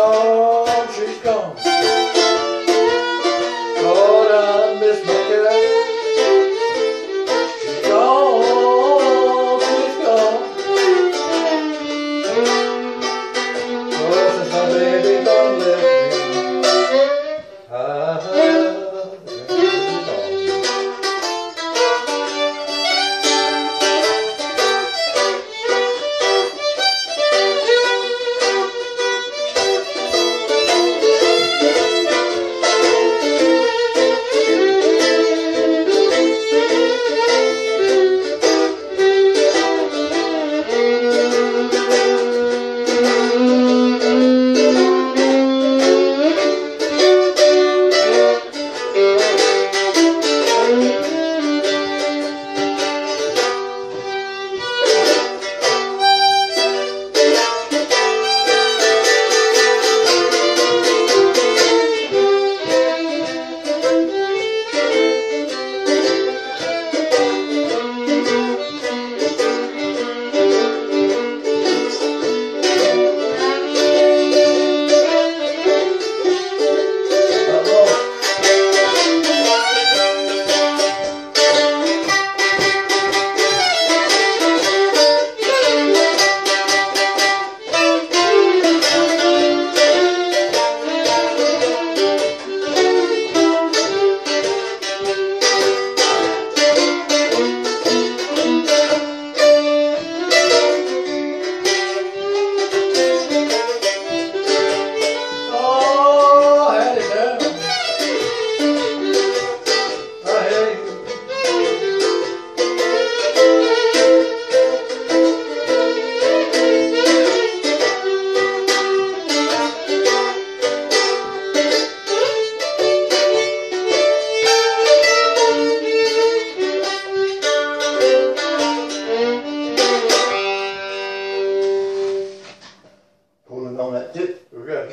gone, she's gone.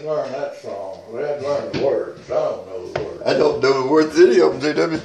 Learn that song. We had to learn the words. I don't know the words. I don't know the words any of them.